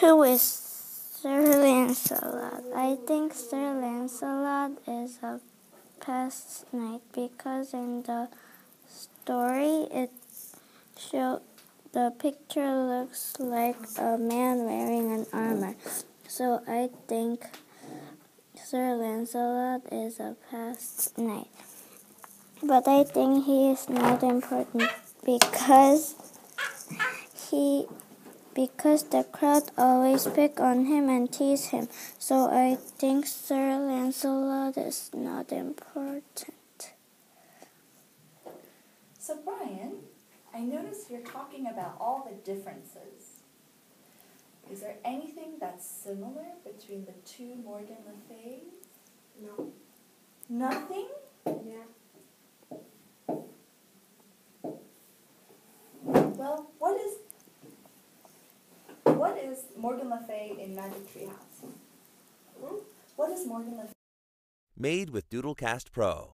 Who is Sir Lancelot? I think Sir Lancelot is a past knight because in the story it show the picture looks like a man wearing an armor. So I think Sir Lancelot is a past knight. But I think he is not important because he because the crowd always pick on him and tease him. So I think Sir Lancelot is not important. So Brian, I notice you're talking about all the differences. Is there anything that's similar between the two Morgan Le Fays? No. Nothing? Yeah. Well, what is what is Morgan Le Fay in Magic Tree House? Hmm? What is Morgan Le Made with Doodlecast Pro.